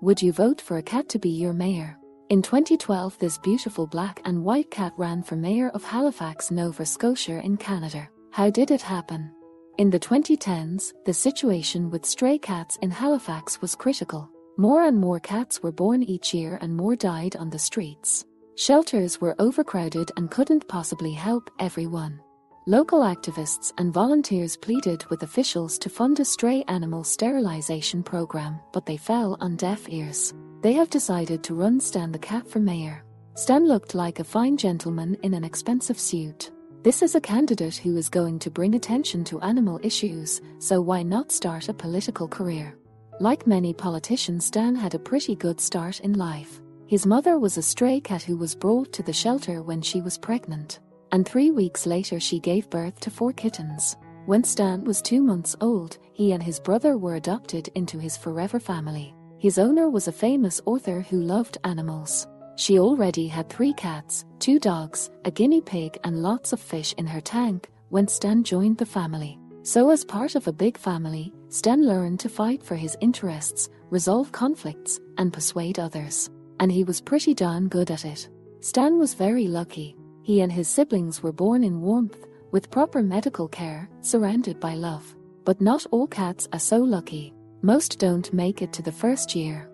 Would you vote for a cat to be your mayor? In 2012, this beautiful black and white cat ran for mayor of Halifax, Nova Scotia in Canada. How did it happen? In the 2010s, the situation with stray cats in Halifax was critical. More and more cats were born each year and more died on the streets. Shelters were overcrowded and couldn't possibly help everyone. Local activists and volunteers pleaded with officials to fund a stray animal sterilization program, but they fell on deaf ears. They have decided to run Stan the cat for mayor. Stan looked like a fine gentleman in an expensive suit. This is a candidate who is going to bring attention to animal issues, so why not start a political career? Like many politicians, Stan had a pretty good start in life. His mother was a stray cat who was brought to the shelter when she was pregnant and three weeks later she gave birth to four kittens. When Stan was two months old, he and his brother were adopted into his forever family. His owner was a famous author who loved animals. She already had three cats, two dogs, a guinea pig, and lots of fish in her tank when Stan joined the family. So, as part of a big family, Stan learned to fight for his interests, resolve conflicts, and persuade others. And he was pretty darn good at it. Stan was very lucky. He and his siblings were born in warmth, with proper medical care, surrounded by love. But not all cats are so lucky. Most don't make it to the first year.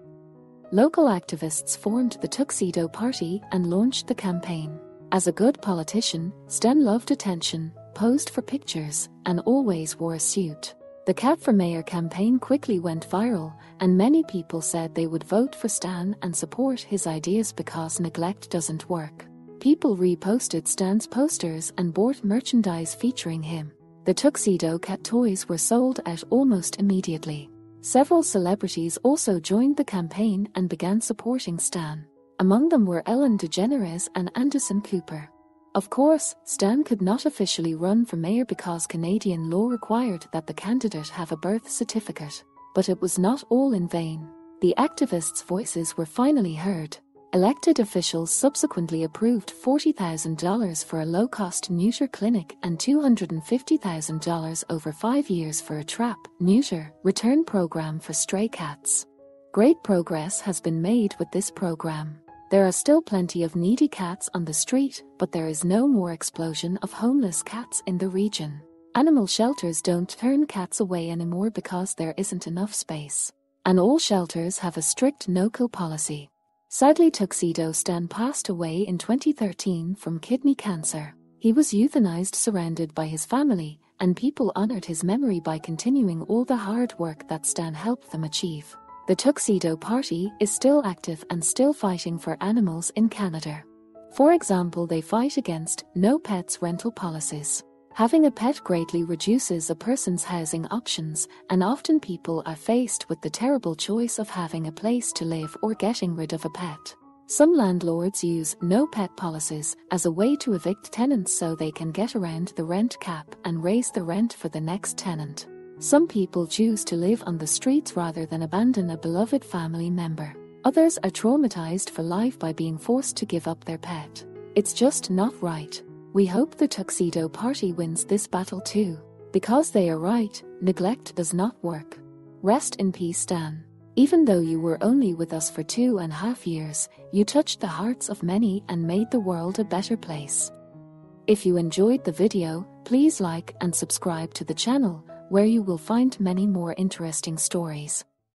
Local activists formed the Tuxedo Party and launched the campaign. As a good politician, Stan loved attention, posed for pictures, and always wore a suit. The Cat for Mayor campaign quickly went viral, and many people said they would vote for Stan and support his ideas because neglect doesn't work. People reposted Stan's posters and bought merchandise featuring him. The Tuxedo Cat toys were sold out almost immediately. Several celebrities also joined the campaign and began supporting Stan. Among them were Ellen DeGeneres and Anderson Cooper. Of course, Stan could not officially run for mayor because Canadian law required that the candidate have a birth certificate. But it was not all in vain. The activists' voices were finally heard. Elected officials subsequently approved $40,000 for a low cost neuter clinic and $250,000 over five years for a trap, neuter, return program for stray cats. Great progress has been made with this program. There are still plenty of needy cats on the street, but there is no more explosion of homeless cats in the region. Animal shelters don't turn cats away anymore because there isn't enough space. And all shelters have a strict no kill policy. Sadly, Tuxedo Stan passed away in 2013 from kidney cancer. He was euthanized surrounded by his family, and people honored his memory by continuing all the hard work that Stan helped them achieve. The Tuxedo Party is still active and still fighting for animals in Canada. For example, they fight against no pets rental policies. Having a pet greatly reduces a person's housing options, and often people are faced with the terrible choice of having a place to live or getting rid of a pet. Some landlords use no pet policies as a way to evict tenants so they can get around the rent cap and raise the rent for the next tenant. Some people choose to live on the streets rather than abandon a beloved family member. Others are traumatized for life by being forced to give up their pet. It's just not right. We hope the Tuxedo Party wins this battle too. Because they are right, neglect does not work. Rest in peace, Stan. Even though you were only with us for two and a half years, you touched the hearts of many and made the world a better place. If you enjoyed the video, please like and subscribe to the channel, where you will find many more interesting stories.